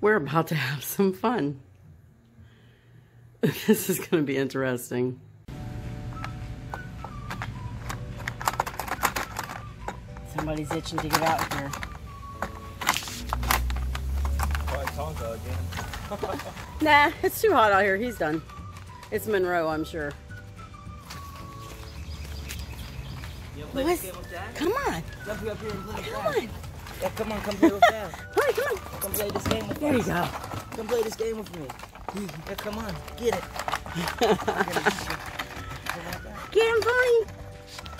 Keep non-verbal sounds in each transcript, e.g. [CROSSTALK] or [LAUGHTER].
We're about to have some fun. [LAUGHS] This is going to be interesting. Somebody's itching to get out here. [LAUGHS] Nah, it's too hot out here. He's done. It's Monroe, I'm sure. You play What's- this game with Dad? Come on. Up here and play Come on. Yeah, come on, come play with Dad. Hurry, [LAUGHS] come on. Come play this game with There me. you go. Come play this game with me. Yeah, come on, get it. [LAUGHS] Get him, Pony.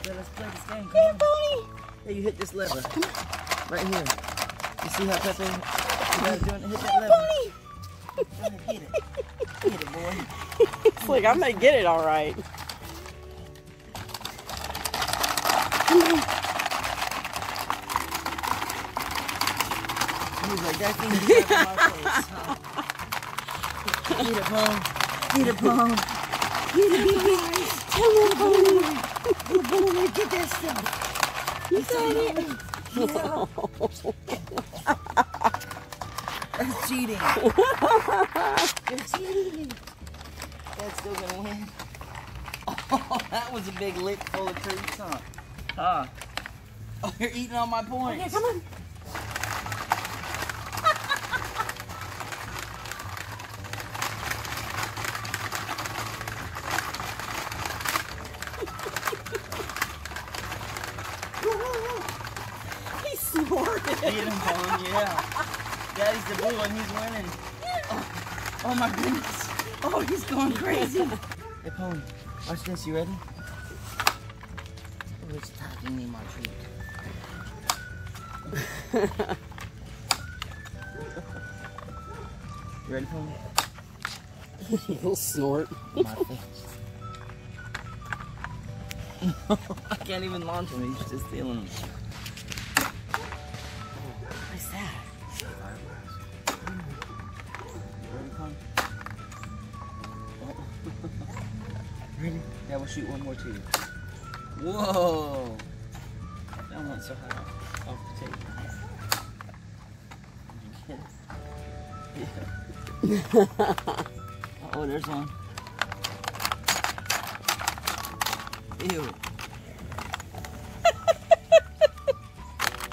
Yeah, let's play this game. Come Get him, on. Pony. Hey, you hit this lever. Right here. You see how Pepe guys doing? Hit that lever. Pony. Get it. Get it, boy. [LAUGHS] It's like, I'm going to get it all right. Come on. He's like, that thing is in my face. Huh? Get it, Pone. Get it, Pone. Get it, boy. Come on, Pony. You get that stuff. You got it. That's cheating. You're cheating. That's still gonna win. Oh, that was a big lick full of treats, huh? Huh? Oh, you're eating all my oh, points. Okay, come on. He snorted. Eat him, yeah. Daddy's the blue and he's winning. Oh, oh my goodness. Oh, he's going crazy. hey, Pony, watch this. You ready? Oh, it's attacking me, my treat. you ready, Pony? [LAUGHS] He'll snort. My face. [LAUGHS] I can't even launch him. He's just stealing them. Ready? Yeah, we'll shoot one more to you. Whoa! That went so high off, off the table. Yeah. [LAUGHS] oh, there's one. Ew. [LAUGHS]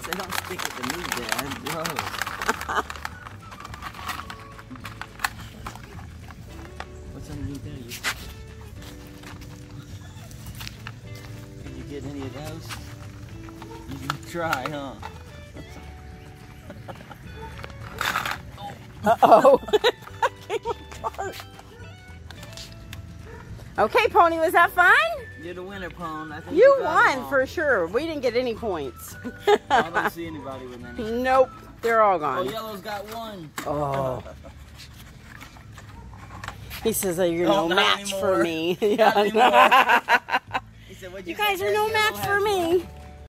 Say don't stick it to me, Dad. Gross. What's underneath there? Get any of those? You can try, huh? [LAUGHS] Uh-oh. [LAUGHS] Okay, Pony, was that fun? You're the winner, Pony. I think You won for sure. We didn't get any points. [LAUGHS] I don't see anybody with any. nope, they're all Oh, gone. yellow's got one. Oh. He says you're Oh, no match for anymore. me. Not Yeah. anymore. He said, "What'd you guys are no match for me. one."